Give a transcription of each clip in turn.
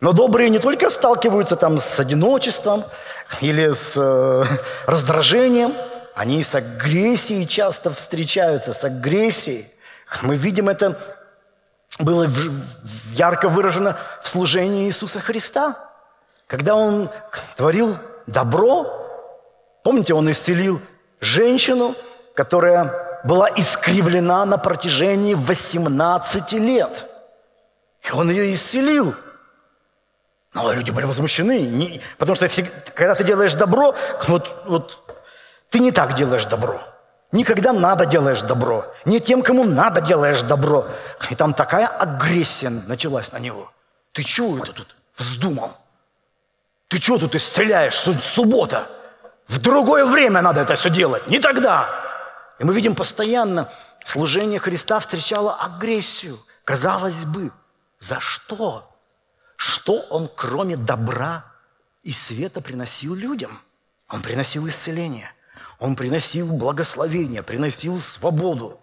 Но добрые не только сталкиваются там с одиночеством или с э, раздражением, они с агрессией часто встречаются, с агрессией. Мы видим это было ярко выражено в служении Иисуса Христа. Когда Он творил добро, помните, Он исцелил женщину, которая была искривлена на протяжении 18 лет. И Он ее исцелил – но люди были возмущены, не, потому что когда ты делаешь добро, вот, вот ты не так делаешь добро. Никогда надо делаешь добро. Не тем, кому надо делаешь добро. И там такая агрессия началась на него. Ты чего это тут вздумал? Ты что тут исцеляешь? Суббота. В другое время надо это все делать, не тогда. И мы видим постоянно, служение Христа встречало агрессию. Казалось бы, за что? Что он, кроме добра и света, приносил людям? Он приносил исцеление, он приносил благословение, приносил свободу,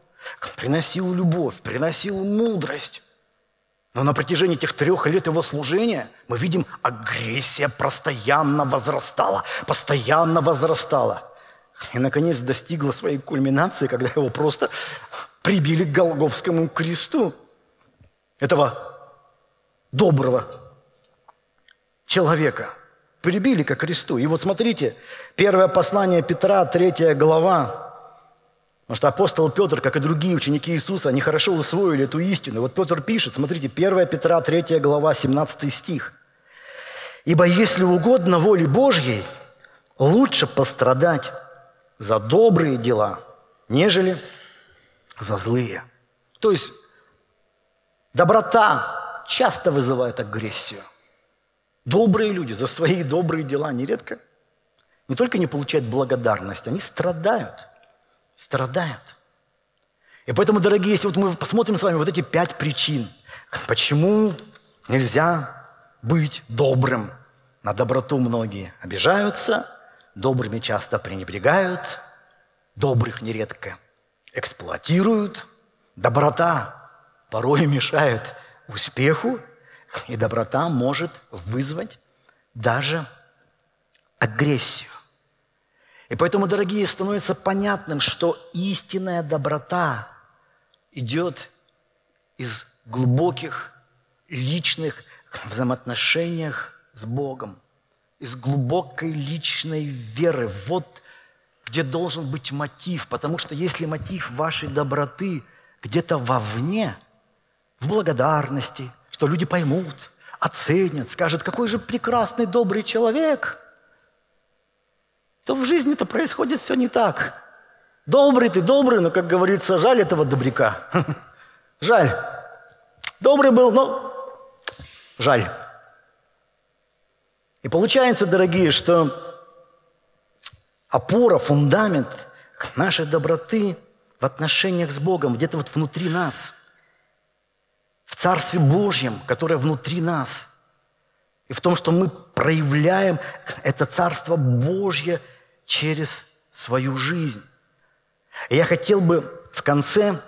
приносил любовь, приносил мудрость. Но на протяжении этих трех лет его служения мы видим, агрессия постоянно возрастала, постоянно возрастала. И, наконец, достигла своей кульминации, когда его просто прибили к Голговскому кресту. Этого доброго человека. Прибили ко кресту. И вот смотрите, первое послание Петра, третья глава. Потому что апостол Петр, как и другие ученики Иисуса, они хорошо усвоили эту истину. Вот Петр пишет, смотрите, 1 Петра, 3 глава, 17 стих. «Ибо если угодно воле Божьей, лучше пострадать за добрые дела, нежели за злые». То есть доброта часто вызывает агрессию – Добрые люди за свои добрые дела нередко не только не получают благодарность, они страдают. Страдают. И поэтому, дорогие, если вот мы посмотрим с вами вот эти пять причин, почему нельзя быть добрым. На доброту многие обижаются, добрыми часто пренебрегают, добрых нередко эксплуатируют. Доброта порой мешает успеху, и доброта может вызвать даже агрессию. И поэтому, дорогие, становится понятным, что истинная доброта идет из глубоких личных взаимоотношениях с Богом, из глубокой личной веры. Вот где должен быть мотив, потому что если мотив вашей доброты где-то вовне, в благодарности – что люди поймут, оценят, скажут, какой же прекрасный, добрый человек, то в жизни-то происходит все не так. Добрый ты, добрый, но, как говорится, жаль этого добряка. Жаль. Добрый был, но жаль. И получается, дорогие, что опора, фундамент нашей доброты в отношениях с Богом где-то вот внутри нас – в Царстве Божьем, которое внутри нас. И в том, что мы проявляем это Царство Божье через свою жизнь. И я хотел бы в конце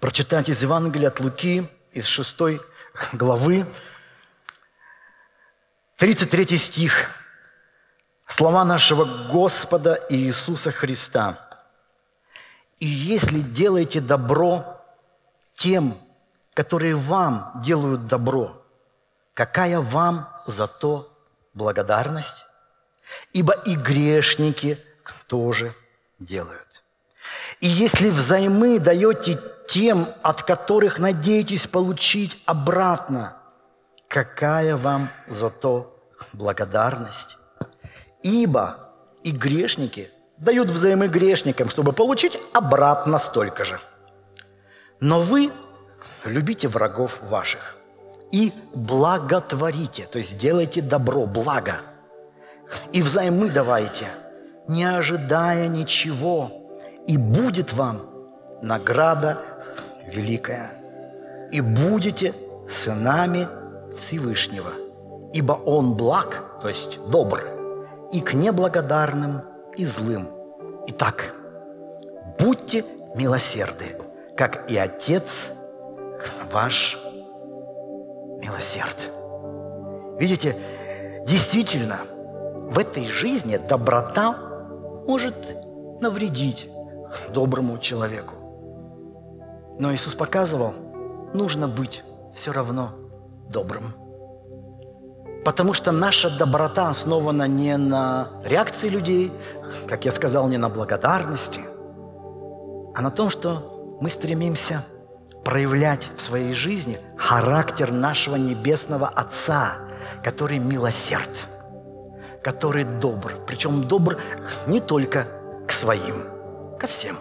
прочитать из Евангелия от Луки, из 6 главы, 33 стих, слова нашего Господа Иисуса Христа. «И если делаете добро тем, которые вам делают добро, какая вам за то благодарность? Ибо и грешники тоже делают. И если взаймы даете тем, от которых надеетесь получить обратно, какая вам за то благодарность? Ибо и грешники дают взаймы грешникам, чтобы получить обратно столько же. Но вы любите врагов ваших и благотворите, то есть делайте добро, благо, и взаймы давайте, не ожидая ничего, и будет вам награда великая, и будете сынами Всевышнего, ибо Он благ, то есть добр, и к неблагодарным и злым. Итак, будьте милосерды, как и Отец – ваш милосерд. Видите, действительно, в этой жизни доброта может навредить доброму человеку. Но Иисус показывал, нужно быть все равно добрым. Потому что наша доброта основана не на реакции людей, как я сказал, не на благодарности, а на том, что мы стремимся проявлять в своей жизни характер нашего Небесного Отца, который милосерд, который добр. Причем добр не только к своим, ко всем.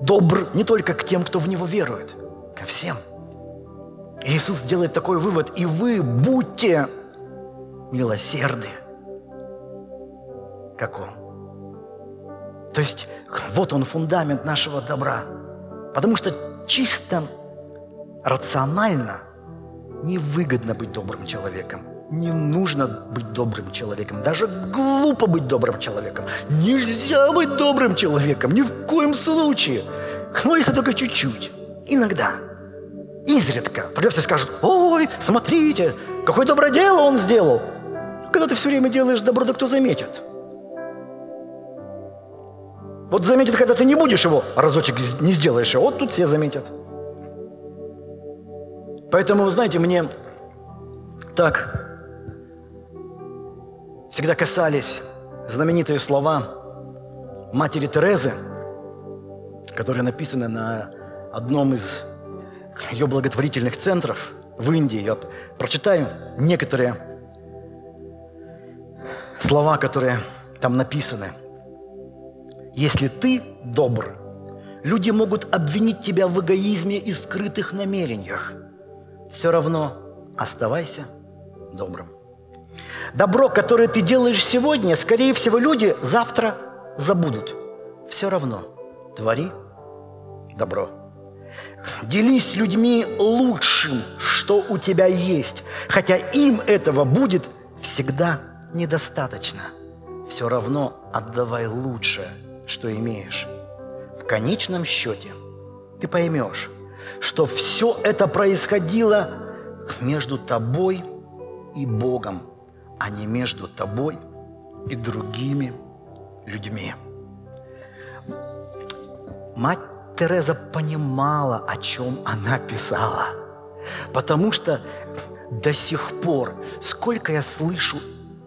Добр не только к тем, кто в Него верует, ко всем. Иисус делает такой вывод, и вы будьте милосерды, как Он. То есть вот он фундамент нашего добра. Потому что чисто рационально невыгодно быть добрым человеком. Не нужно быть добрым человеком. Даже глупо быть добрым человеком. Нельзя быть добрым человеком. Ни в коем случае. Но если только чуть-чуть. Иногда. Изредка. Придется скажут, ой, смотрите, какое доброе дело он сделал. Когда ты все время делаешь добро, да кто заметит? Вот заметит, когда ты не будешь его, разочек не сделаешь его, вот тут все заметят. Поэтому, вы знаете, мне так всегда касались знаменитые слова матери Терезы, которые написаны на одном из ее благотворительных центров в Индии. Я прочитаю некоторые слова, которые там написаны. «Если ты добр, люди могут обвинить тебя в эгоизме и скрытых намерениях – все равно оставайся добрым. Добро, которое ты делаешь сегодня, скорее всего, люди завтра забудут. Все равно твори добро. Делись с людьми лучшим, что у тебя есть, хотя им этого будет всегда недостаточно. Все равно отдавай лучшее, что имеешь. В конечном счете ты поймешь, что все это происходило между тобой и Богом, а не между тобой и другими людьми. Мать Тереза понимала, о чем она писала, потому что до сих пор, сколько я слышу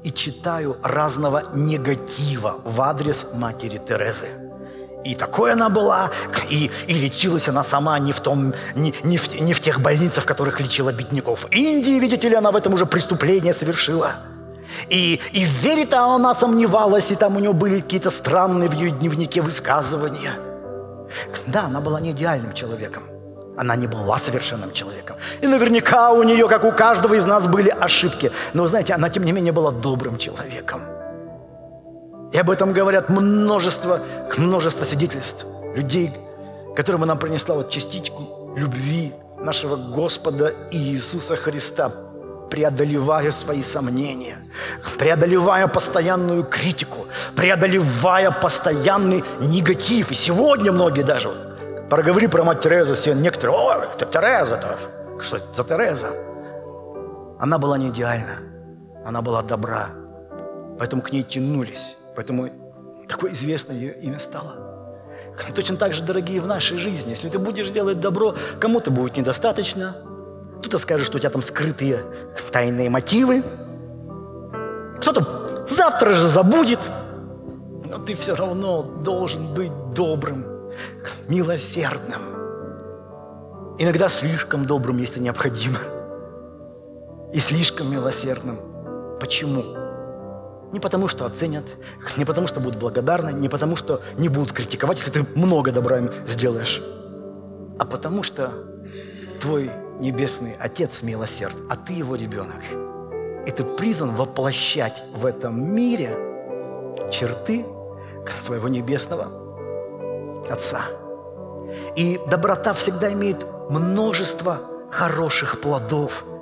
и читаю разного негатива в адрес матери Терезы – и такой она была, и, и лечилась она сама не в, том, не, не, в, не в тех больницах, в которых лечила бедняков. В Индии, видите ли, она в этом уже преступление совершила. И, и в вере-то она сомневалась, и там у нее были какие-то странные в ее дневнике высказывания. Да, она была не идеальным человеком. Она не была совершенным человеком. И наверняка у нее, как у каждого из нас, были ошибки. Но, вы знаете, она, тем не менее, была добрым человеком. И об этом говорят множество, множество свидетельств людей, которым она принесла вот частичку любви нашего Господа Иисуса Христа, преодолевая свои сомнения, преодолевая постоянную критику, преодолевая постоянный негатив. И сегодня многие даже, проговори про мать Терезу, все некоторые, о, это Тереза-то, что это за Тереза? Она была не идеальна, она была добра, поэтому к ней тянулись Поэтому такое известное ее имя стало. Точно так же, дорогие, в нашей жизни. Если ты будешь делать добро, кому-то будет недостаточно. Кто-то скажет, что у тебя там скрытые тайные мотивы. Кто-то завтра же забудет. Но ты все равно должен быть добрым, милосердным. Иногда слишком добрым, если необходимо. И слишком милосердным. Почему? Не потому, что оценят, не потому, что будут благодарны, не потому, что не будут критиковать, если ты много добра им сделаешь, а потому что твой небесный Отец милосерд, а ты его ребенок. И ты призван воплощать в этом мире черты своего небесного Отца. И доброта всегда имеет множество хороших плодов –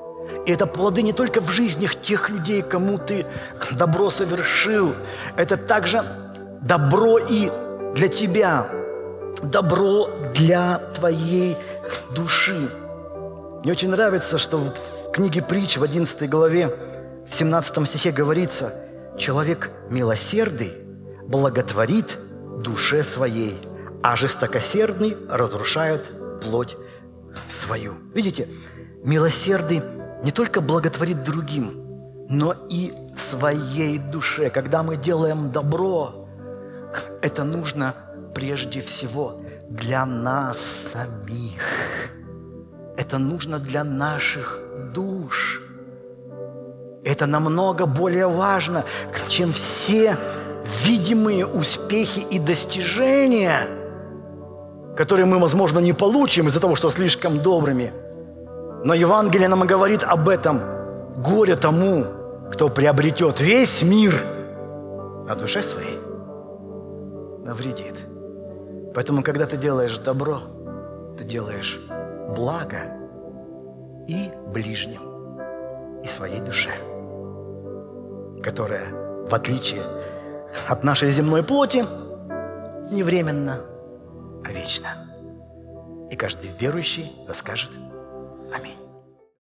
и это плоды не только в жизнях тех людей, кому ты добро совершил. Это также добро и для тебя, добро для твоей души. Мне очень нравится, что вот в книге притч в 11 главе, в 17 стихе говорится, «Человек милосердный благотворит душе своей, а жестокосердный разрушает плоть свою». Видите, милосердный не только благотворит другим, но и своей душе. Когда мы делаем добро, это нужно прежде всего для нас самих. Это нужно для наших душ. Это намного более важно, чем все видимые успехи и достижения, которые мы, возможно, не получим из-за того, что слишком добрыми. Но Евангелие нам говорит об этом. Горе тому, кто приобретет весь мир, а душе своей навредит. Поэтому, когда ты делаешь добро, ты делаешь благо и ближним, и своей душе, которая, в отличие от нашей земной плоти, не временно, вечно. И каждый верующий расскажет Аминь.